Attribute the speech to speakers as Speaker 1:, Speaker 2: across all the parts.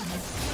Speaker 1: has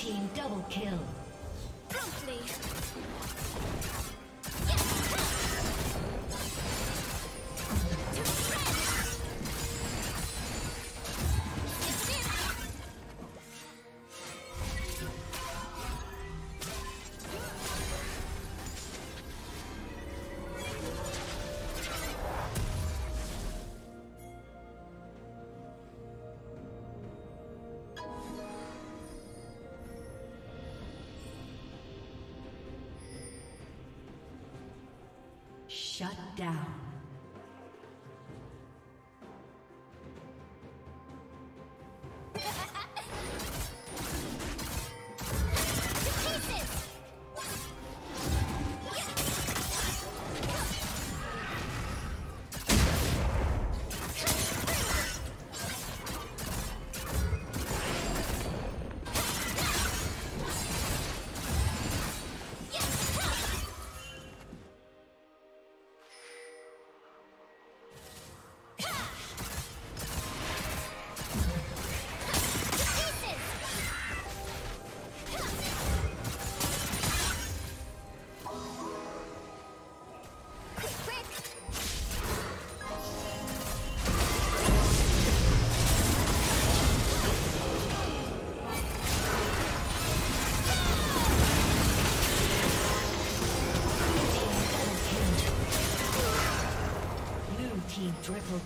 Speaker 1: Team double kill.
Speaker 2: Promptly.
Speaker 1: Shut down.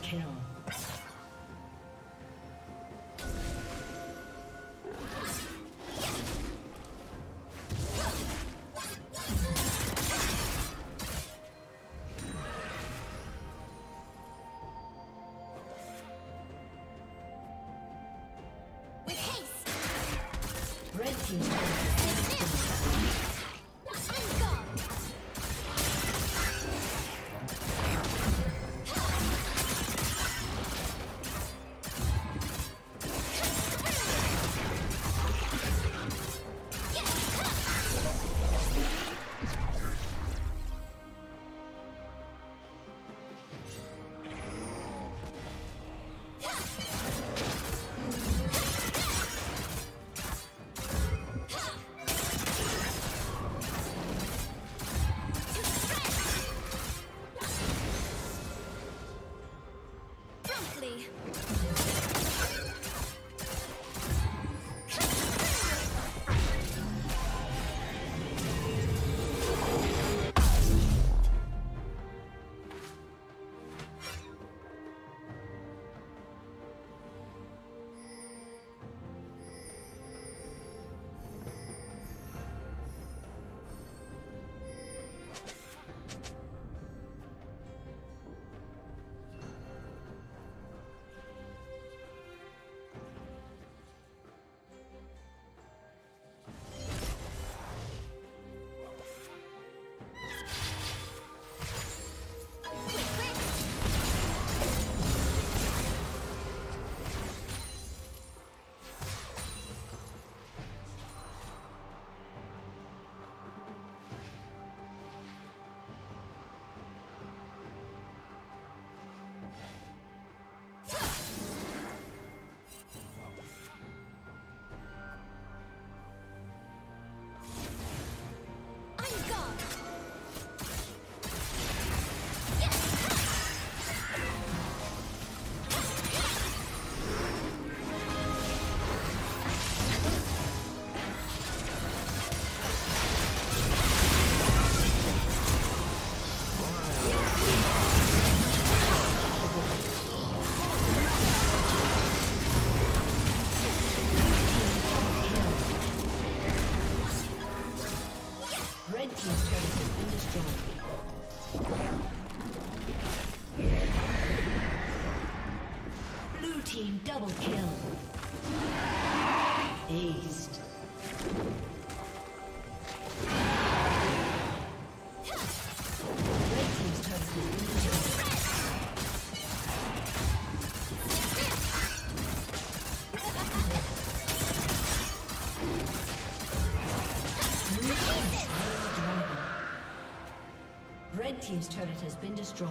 Speaker 1: kill. Triple kill. Aced. Red Team's turret has been destroyed.